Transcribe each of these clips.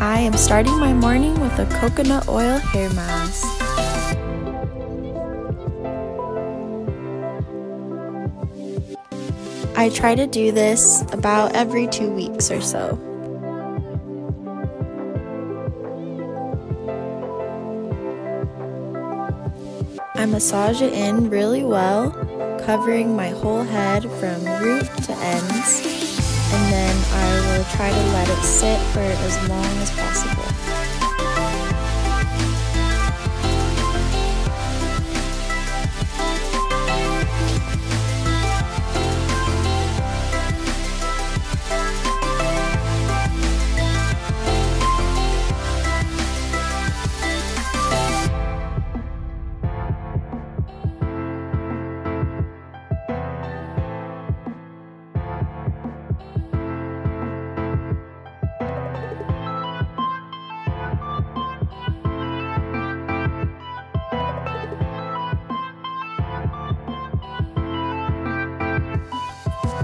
I am starting my morning with a coconut oil hair mask. I try to do this about every two weeks or so. I massage it in really well, covering my whole head from root to ends, and then I try to let it sit for as long as possible.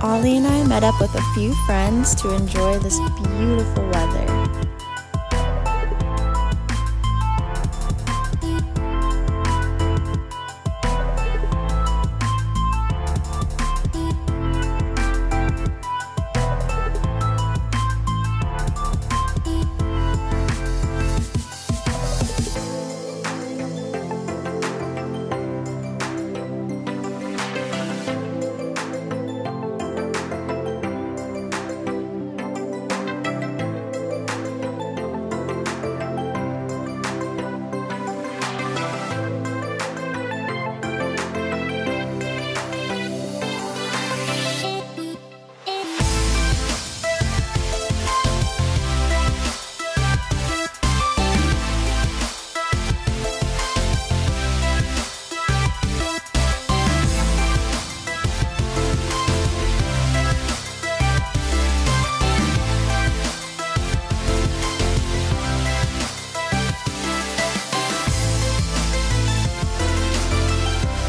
Ollie and I met up with a few friends to enjoy this beautiful weather.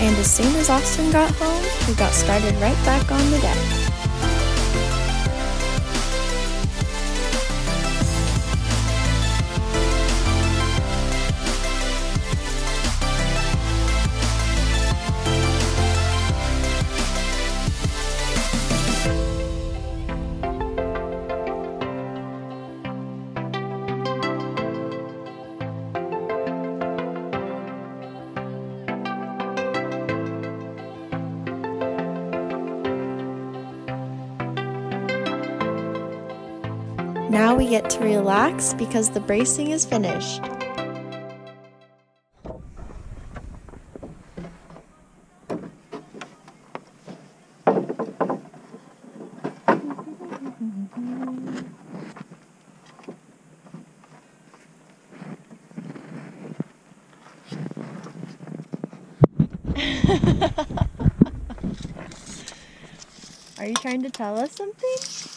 And as soon as Austin got home, we got started right back on the deck. Now we get to relax because the bracing is finished. Are you trying to tell us something?